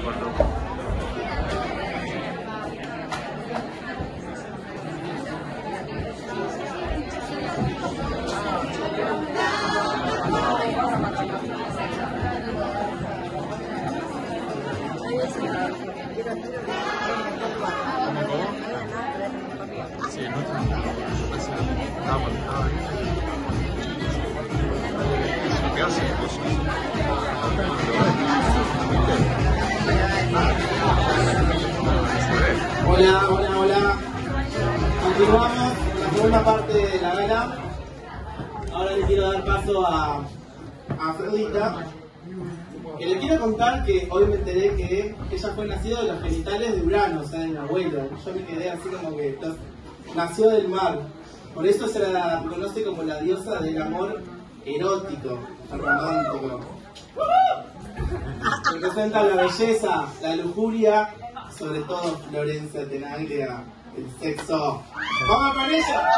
спортом. Yo me quedé así como que nació del mar. Por eso se la conoce como la diosa del amor erótico, romántico. Representa la belleza, la lujuria, sobre todo Florencia Tenaglia, el sexo. ¡Vamos con ella!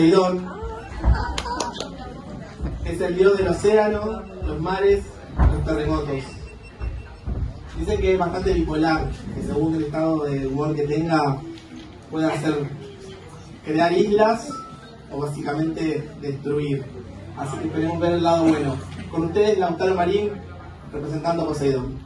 Poseidón, es el dios del océano, los mares, los terremotos. Dice que es bastante bipolar, que según el estado de humor que tenga, puede hacer crear islas o básicamente destruir. Así que esperemos ver el lado bueno. Con ustedes, Lautaro Marín, representando a Poseidón.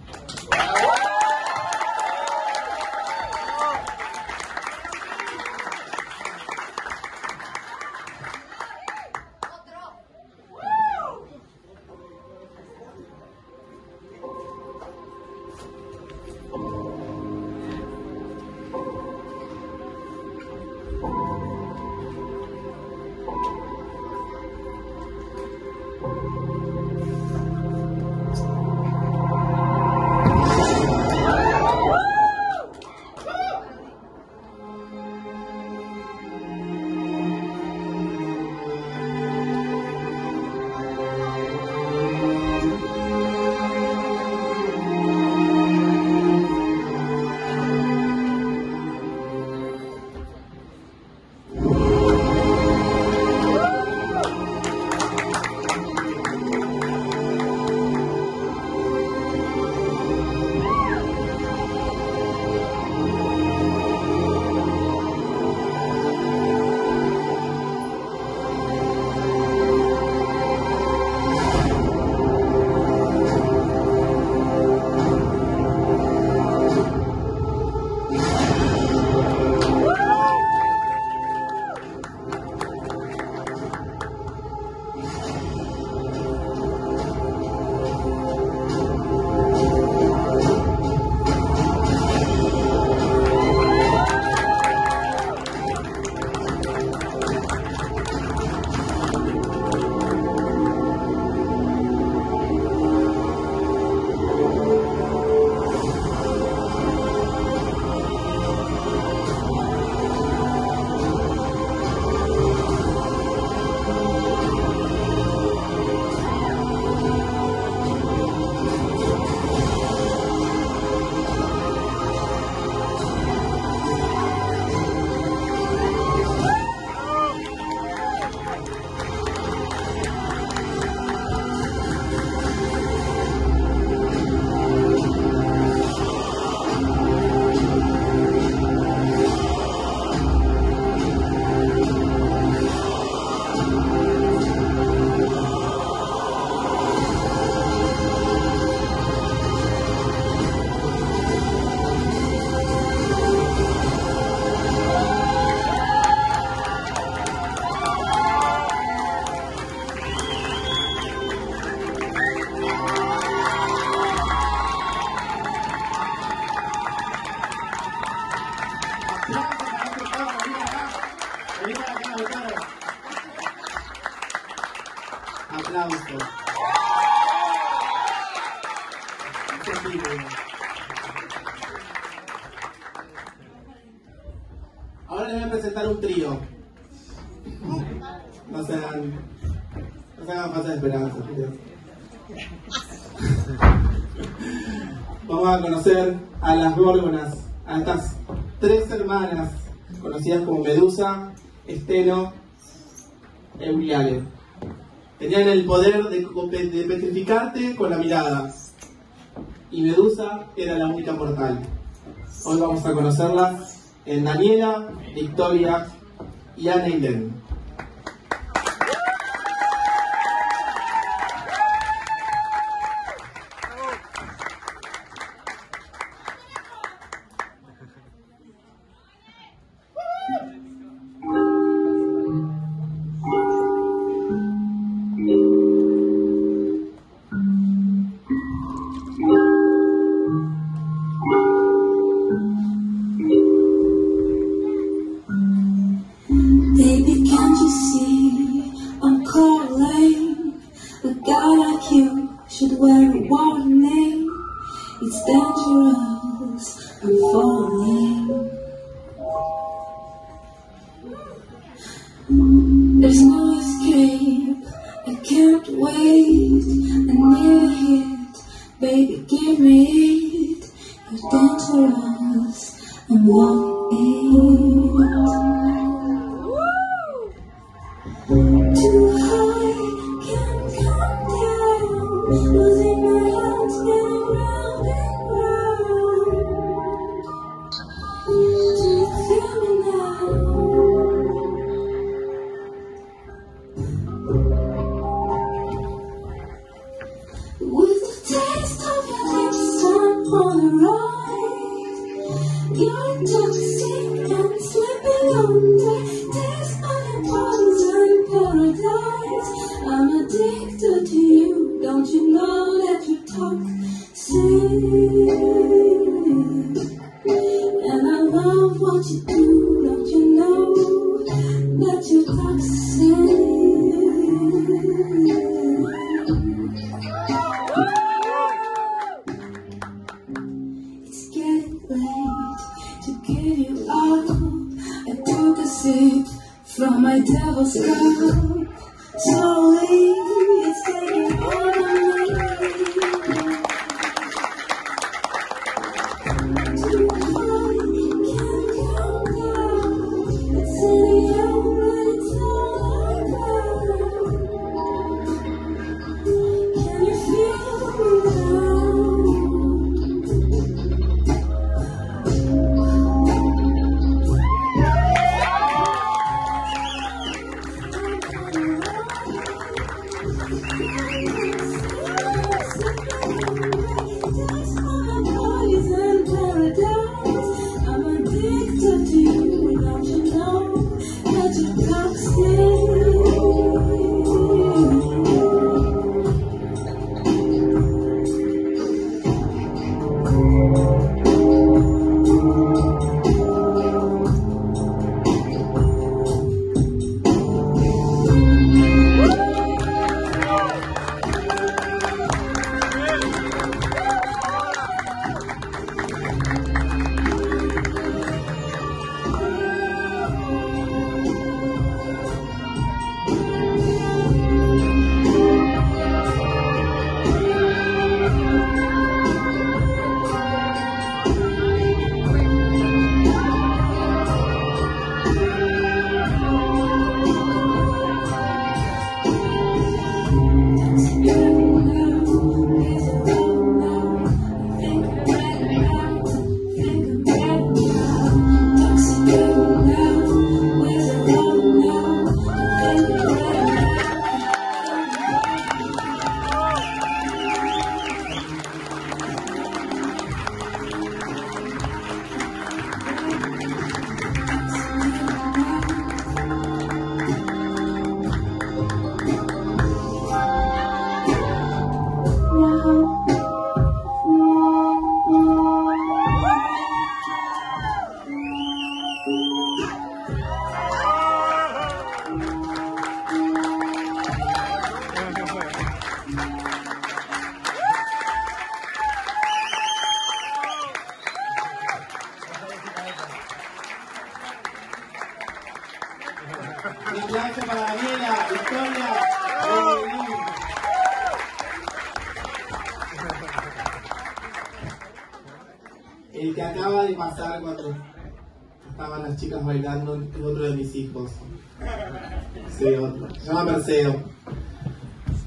Ahora les voy a presentar un trío. No se hagan, no se hagan falta de esperanza. Vamos a conocer a las górgonas, a estas tres hermanas conocidas como Medusa, Esteno, Euriale. Tenían el poder de, de petrificarte con la mirada. Y Medusa era la única mortal. Hoy vamos a conocerlas en Daniela, Victoria y Ana Ilén.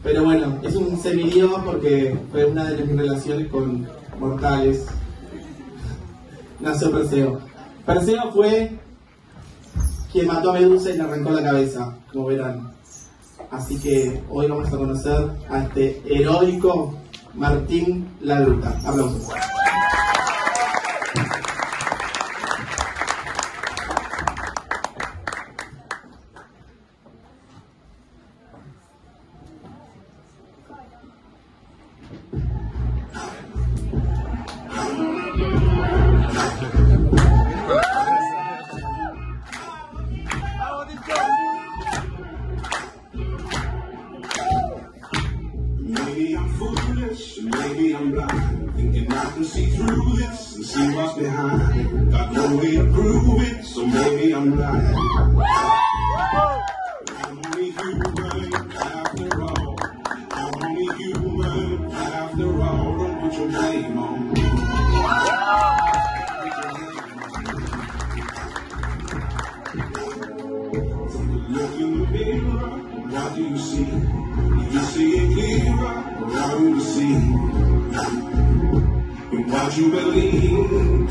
Pero bueno, es un semidios porque fue una de mis relaciones con mortales. Nació Perseo. Perseo fue quien mató a Medusa y le arrancó la cabeza, como verán. Así que hoy vamos a conocer a este heroico Martín Laruta. Aplausos. Thank.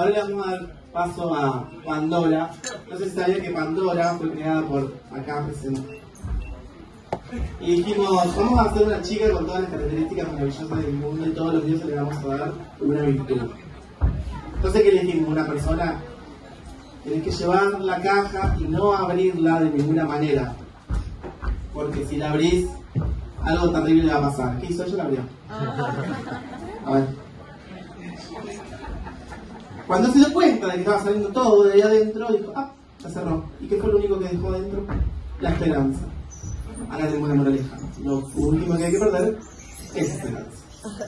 Ahora le vamos a dar paso a Pandora. No sé si sabía que Pandora fue creada por acá presente. Y dijimos, vamos a hacer una chica con todas las características maravillosas del mundo y todos los días le vamos a dar una virtud. Entonces, ¿qué dijimos? Una persona, tenés que llevar la caja y no abrirla de ninguna manera. Porque si la abrís, algo terrible va a pasar. ¿Qué hizo? Yo la abrió. A ver. Cuando se dio cuenta de que estaba saliendo todo de ahí adentro, dijo, ah, la cerró. ¿Y qué fue lo único que dejó adentro? La esperanza. Ahora tenemos una moraleja. Lo último que hay que perder es esperanza.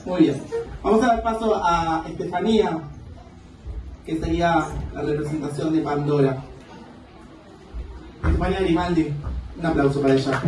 Muy bien. Vamos a dar paso a Estefanía, que sería la representación de Pandora. Estefanía Grimaldi. Un aplauso para ella.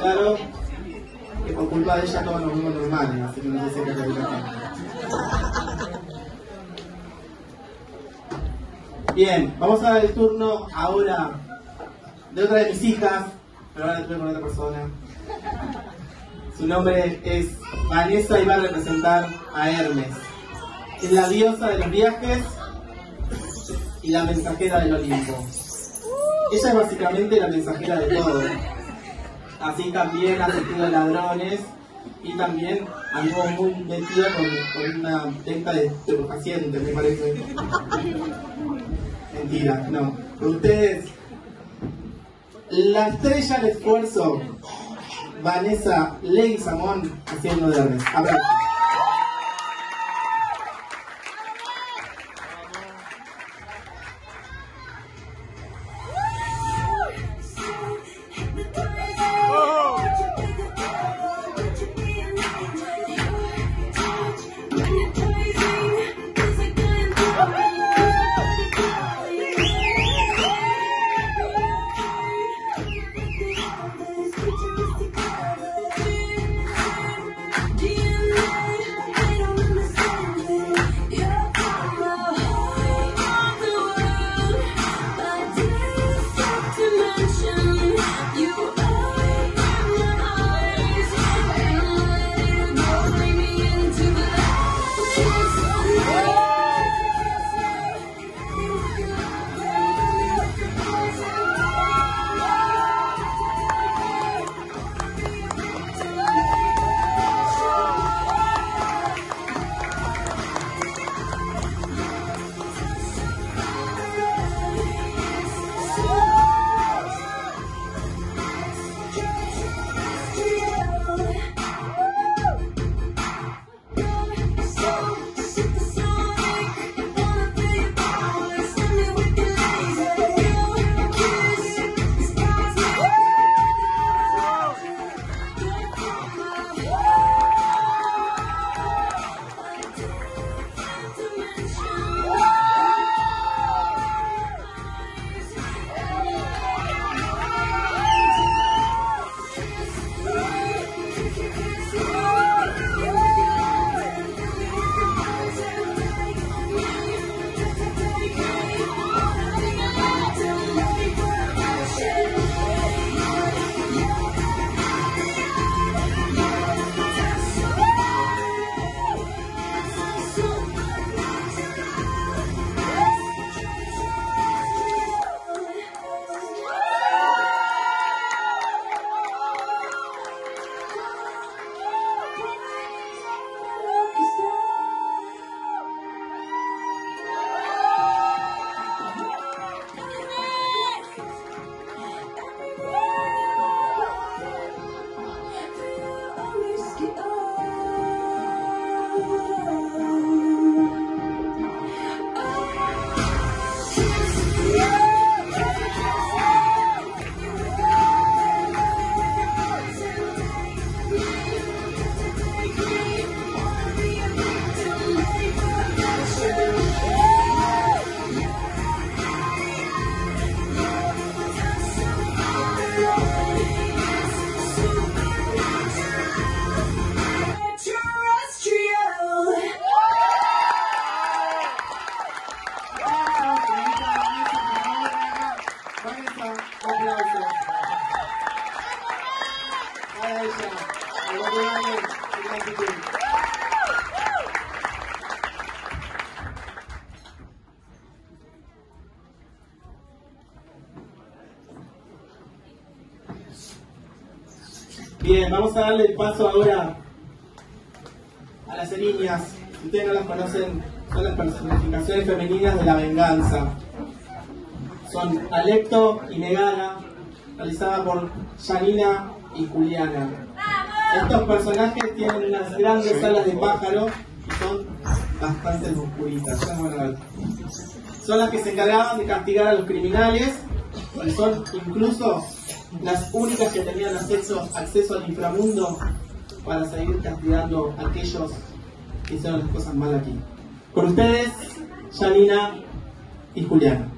Aclaro que por culpa de ella todos nos vemos normales, así que no sé si que acá. Bien, vamos a dar el turno ahora de otra de mis hijas, pero ahora estoy con otra persona. Su nombre es Vanessa y va a representar a Hermes. Es la diosa de los viajes y la mensajera del Olimpo. Ella es básicamente la mensajera de todo. Así también ha sentido ladrones y también anduvo muy metida con, con una venta de estupefacientes, me parece. Mentira, no. Ustedes, la estrella del esfuerzo, Vanessa Ley Samón, haciendo de Hermes. Bien, vamos a darle el paso ahora a las niñas. Si ustedes no las conocen, son las personificaciones femeninas de la venganza. Son Alecto y Megara, realizada por Janina y Juliana. Estos personajes tienen unas grandes alas de pájaro y son bastante oscuritas. Son las que se encargaban de castigar a los criminales y son incluso las únicas que tenían acceso, acceso al inframundo para seguir castigando a aquellos que hicieron las cosas mal aquí. Con ustedes, Janina y Juliana.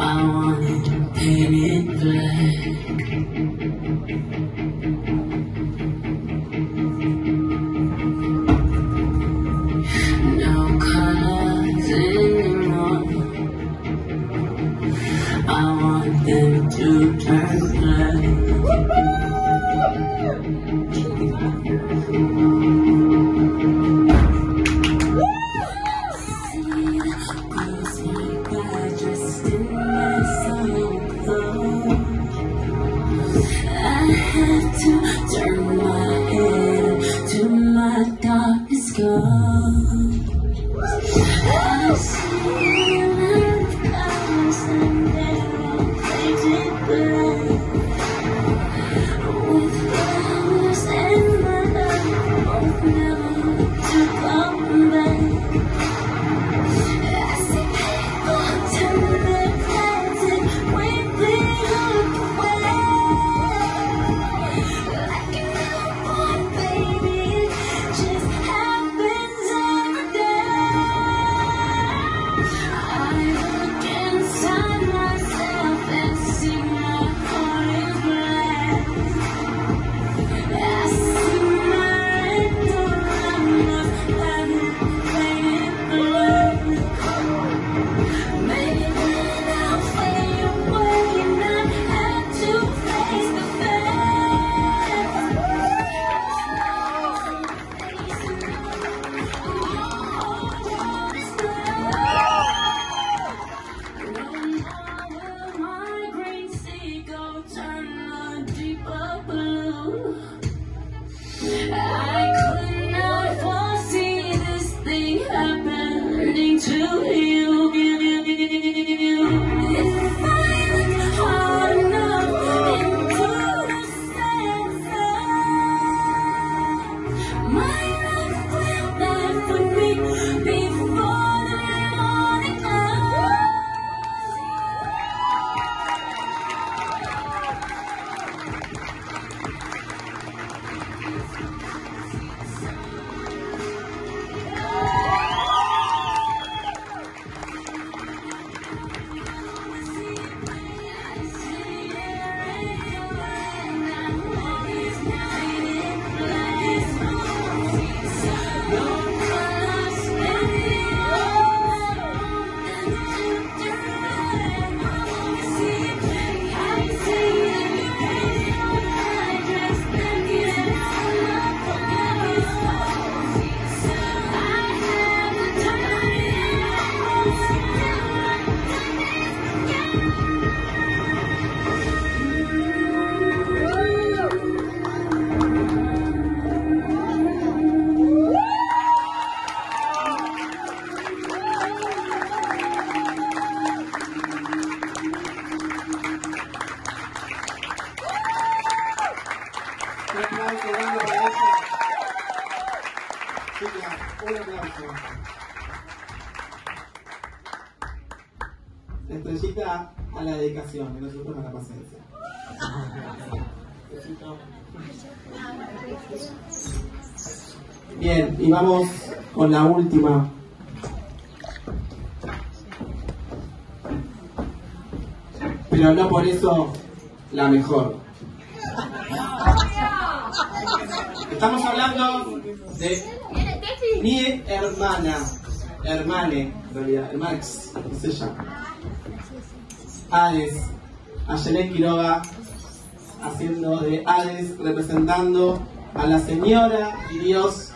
I want to paint it black. La última. Pero no por eso la mejor. Estamos hablando de mi hermana, hermane, en realidad, Max, es ella. Hades, Ayelen Quiroga, haciendo de Hades, representando a la señora y Dios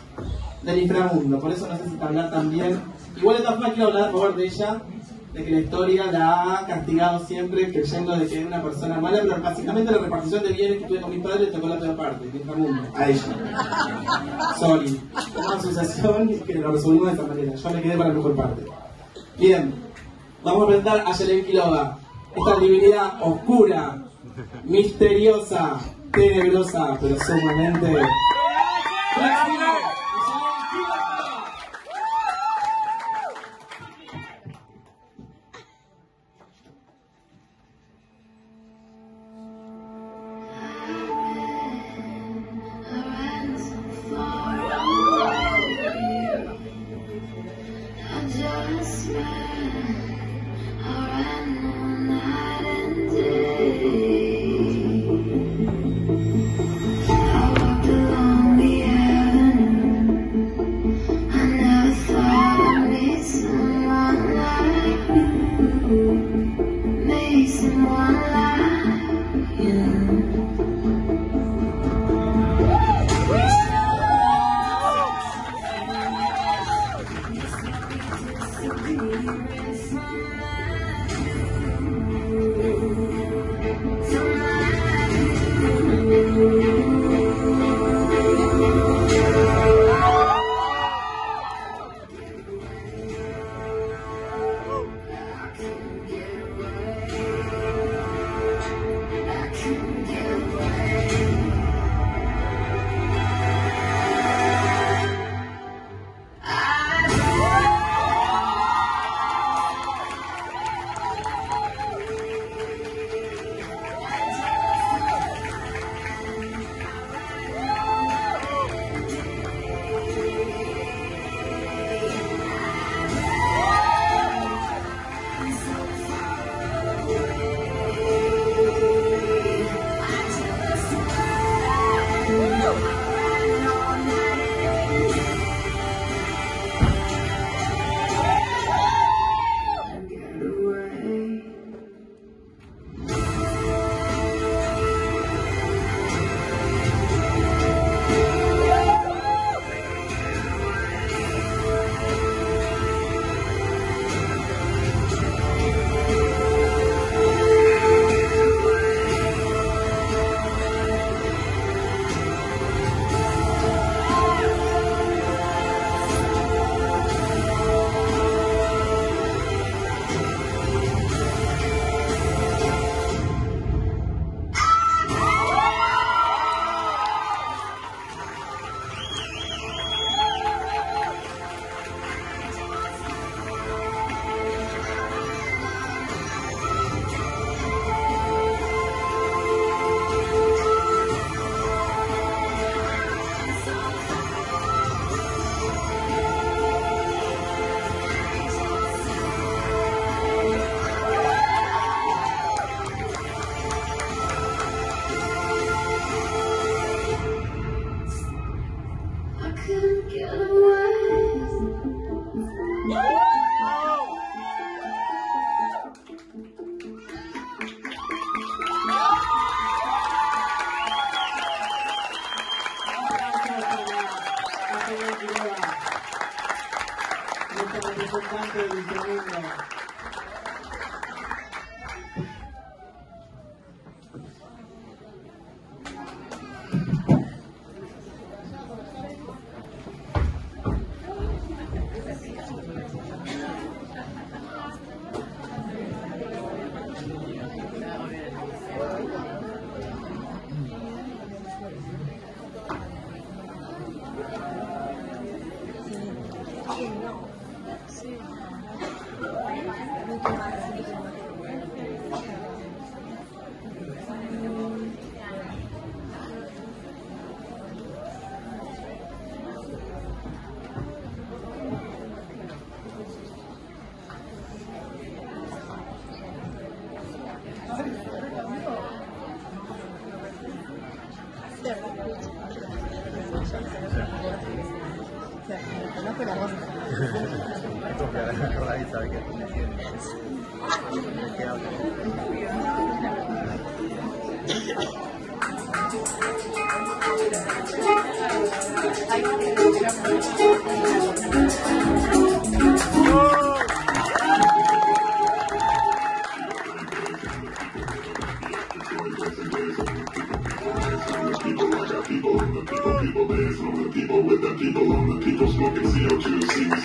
del inframundo. Por eso no sé si hablar también. Igual de todas formas quiero hablar a favor de ella, de que la historia la ha castigado siempre creyendo de que era una persona mala, pero básicamente la repartición de bienes que tuve con mis padres tocó la peor parte, el inframundo, a ella. Sorry. Una asociación que lo resolvimos de esta manera. Yo me quedé para la mejor parte. Bien, vamos a presentar a Yelen Quiroga. esta divinidad oscura, misteriosa, tenebrosa, pero sumamente... Someone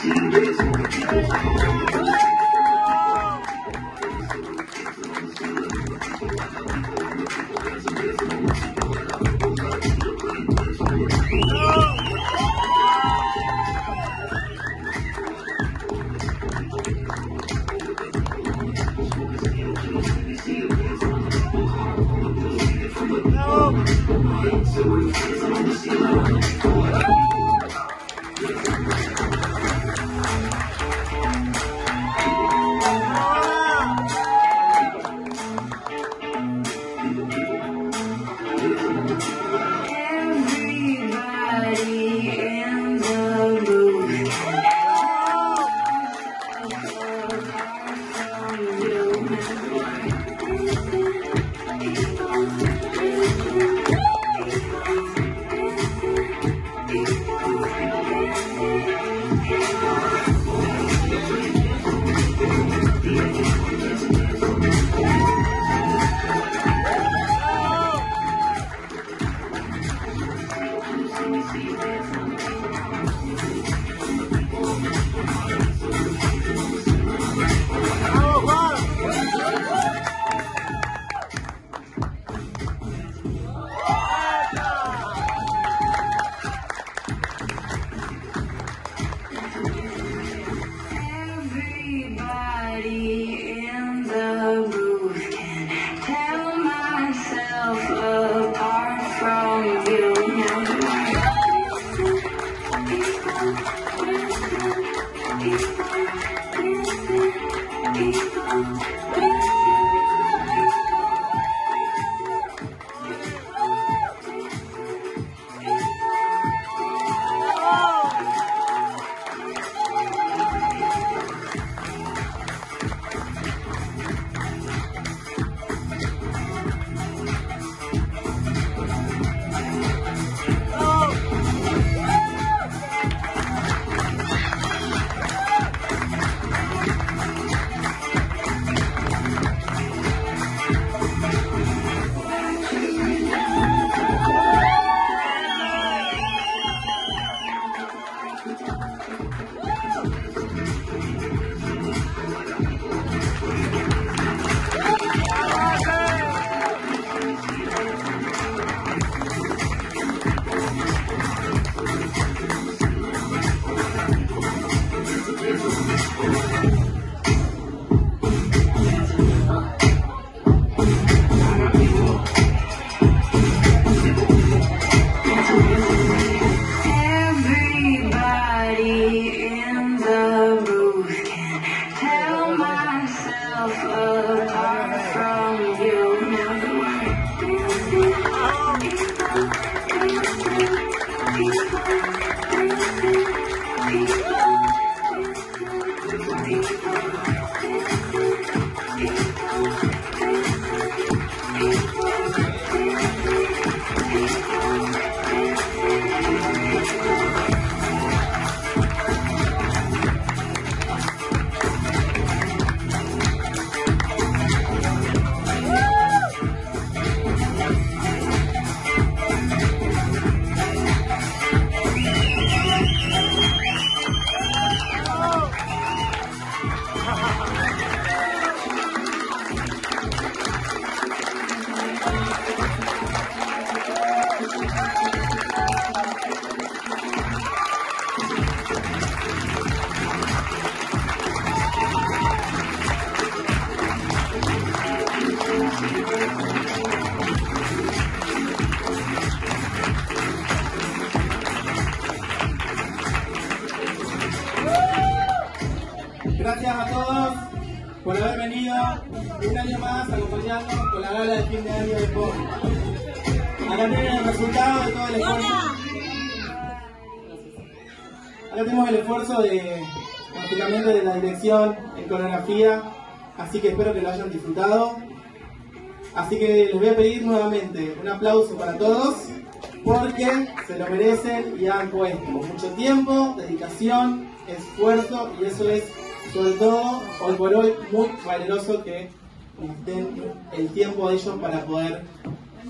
Gracias. El esfuerzo de, prácticamente de la dirección en coreografía, así que espero que lo hayan disfrutado. Así que les voy a pedir nuevamente un aplauso para todos, porque se lo merecen y han puesto mucho tiempo, dedicación, esfuerzo, y eso es sobre todo hoy por hoy muy valeroso que den el tiempo a ellos para poder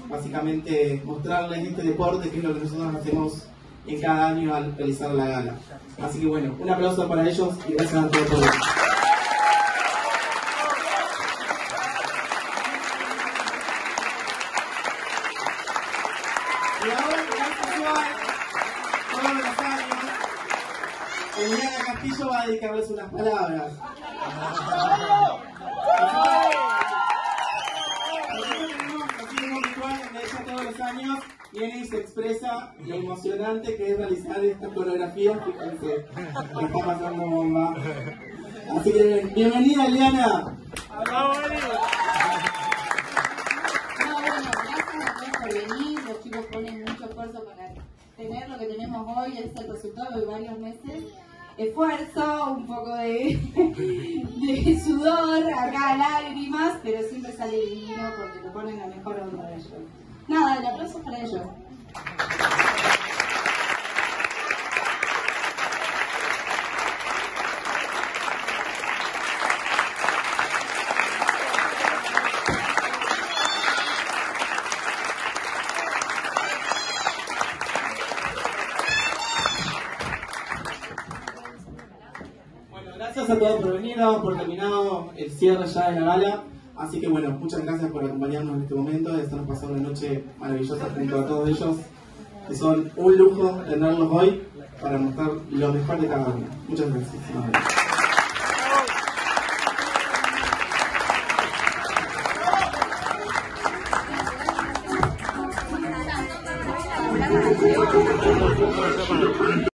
básicamente mostrarles este deporte que es lo que nosotros hacemos en cada año al realizar la gala. Así que bueno, un aplauso para ellos y gracias a todos. Y ahora, todos los años, Castillo va a dedicarles unas palabras. Así como todos los años viene y se expresa lo emocionante que es realizar esta coreografía. Fíjense, me está pasando bomba. Así que bienvenida Eliana. No, bueno, gracias a todos por venir. Los chicos ponen mucho esfuerzo para tener lo que tenemos hoy, es el resultado de varios meses. Esfuerzo, un poco de, de sudor, acá lágrimas, pero siempre sale divino porque lo ponen la mejor onda de ellos. Nada, el aplauso para ellos. Bueno, gracias a todos por venir, por terminado el cierre ya de la gala. Así que bueno, muchas gracias por acompañarnos en este momento, estarnos pasando una noche maravillosa junto a todos ellos, que son un lujo tenerlos hoy para mostrar lo mejor de cada uno. Muchas gracias.